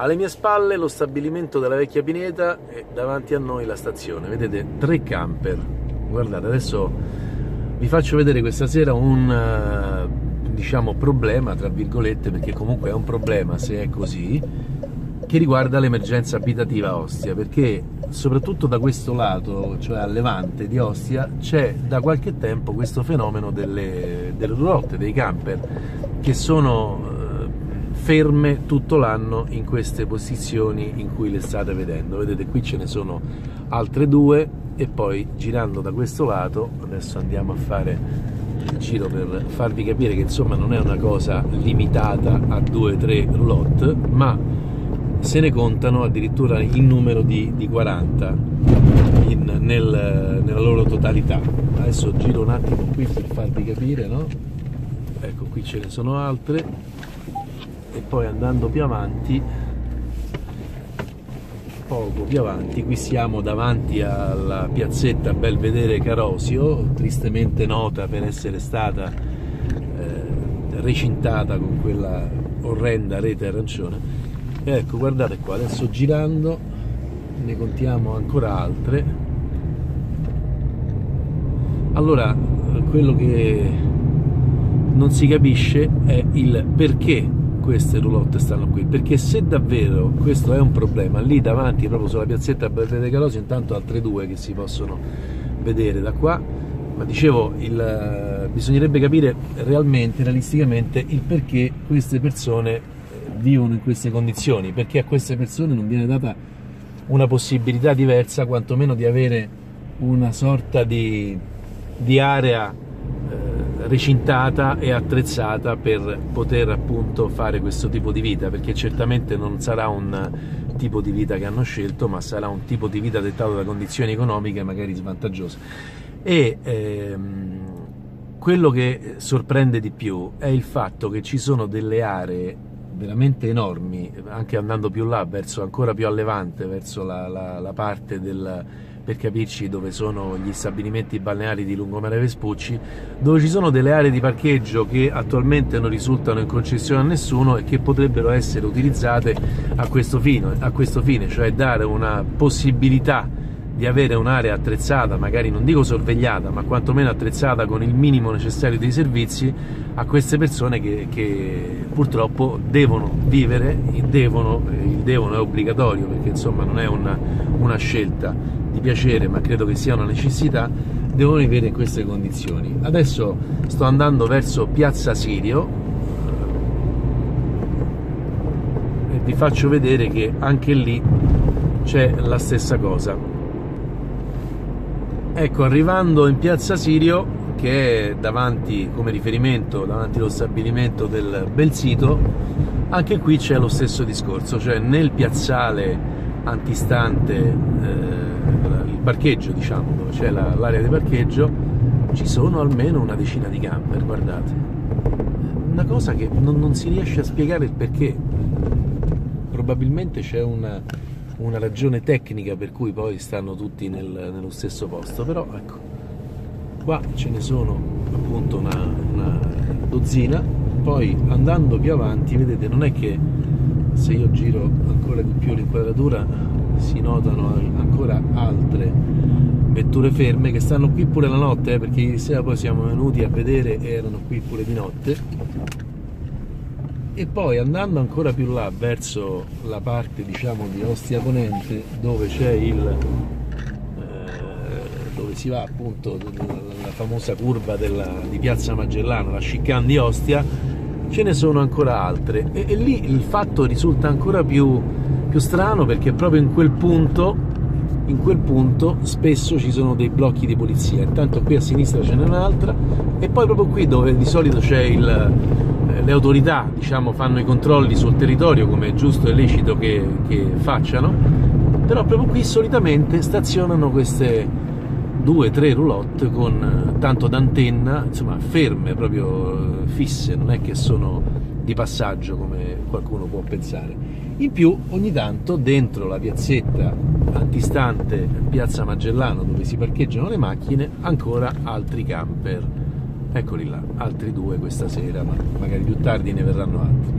Alle mie spalle lo stabilimento della vecchia Pineta e davanti a noi la stazione. Vedete tre camper. Guardate, adesso vi faccio vedere questa sera un eh, diciamo problema tra virgolette perché comunque è un problema se è così che riguarda l'emergenza abitativa a Ostia, perché soprattutto da questo lato, cioè a levante di Ostia, c'è da qualche tempo questo fenomeno delle, delle roulotte, dei camper, che sono ferme tutto l'anno in queste posizioni in cui le state vedendo. Vedete qui ce ne sono altre due e poi girando da questo lato, adesso andiamo a fare il giro per farvi capire che insomma non è una cosa limitata a due o tre roulotte, ma se ne contano addirittura in numero di, di 40 in, nel, nella loro totalità. Adesso giro un attimo qui per farvi capire, no? Ecco, qui ce ne sono altre e poi andando più avanti poco più avanti, qui siamo davanti alla piazzetta Belvedere Carosio, tristemente nota per essere stata eh, recintata con quella orrenda rete arancione. Ecco guardate qua adesso girando ne contiamo ancora altre. Allora quello che non si capisce è il perché queste roulotte stanno qui perché se davvero questo è un problema lì davanti proprio sulla piazzetta Belvedere Calosio intanto altre due che si possono vedere da qua. Ma dicevo il, bisognerebbe capire realmente realisticamente il perché queste persone vivono in queste condizioni, perché a queste persone non viene data una possibilità diversa, quantomeno di avere una sorta di, di area eh, recintata e attrezzata per poter appunto fare questo tipo di vita, perché certamente non sarà un tipo di vita che hanno scelto, ma sarà un tipo di vita dettato da condizioni economiche magari svantaggiose. E ehm, quello che sorprende di più è il fatto che ci sono delle aree veramente enormi, anche andando più là, verso ancora più a levante, verso la, la, la parte del, per capirci dove sono gli stabilimenti balneari di Lungomare Vespucci, dove ci sono delle aree di parcheggio che attualmente non risultano in concessione a nessuno e che potrebbero essere utilizzate a questo fine, a questo fine cioè dare una possibilità di avere un'area attrezzata, magari non dico sorvegliata, ma quantomeno attrezzata con il minimo necessario dei servizi a queste persone che, che purtroppo devono vivere, devono, il devono è obbligatorio perché insomma non è una, una scelta di piacere, ma credo che sia una necessità, devono vivere in queste condizioni. Adesso sto andando verso Piazza Sirio e vi faccio vedere che anche lì c'è la stessa cosa Ecco, arrivando in piazza Sirio, che è davanti come riferimento, davanti allo stabilimento del Belsito, anche qui c'è lo stesso discorso, cioè nel piazzale antistante eh, il parcheggio, diciamo, dove c'è l'area di parcheggio, ci sono almeno una decina di camper, guardate. Una cosa che non, non si riesce a spiegare il perché. Probabilmente c'è una una ragione tecnica per cui poi stanno tutti nel, nello stesso posto, però ecco, qua ce ne sono appunto una, una dozzina, poi andando più avanti, vedete, non è che se io giro ancora di più l'inquadratura si notano ancora altre vetture ferme che stanno qui pure la notte, eh, perché ieri sera poi siamo venuti a vedere e erano qui pure di notte e poi andando ancora più là verso la parte diciamo di Ostia Ponente dove c'è il eh, dove si va appunto la famosa curva della, di Piazza Magellano la chicane di Ostia ce ne sono ancora altre. E, e lì il fatto risulta ancora più, più strano perché proprio in quel punto in quel punto spesso ci sono dei blocchi di polizia. Intanto qui a sinistra ce n'è un'altra e poi proprio qui dove di solito c'è il le autorità diciamo, fanno i controlli sul territorio come è giusto e lecito che, che facciano, però proprio qui solitamente stazionano queste due o tre roulotte con eh, tanto d'antenna, insomma ferme, proprio eh, fisse, non è che sono di passaggio come qualcuno può pensare. In più, ogni tanto dentro la piazzetta antistante Piazza Magellano dove si parcheggiano le macchine, ancora altri camper eccoli là, altri due questa sera, ma magari più tardi ne verranno altri.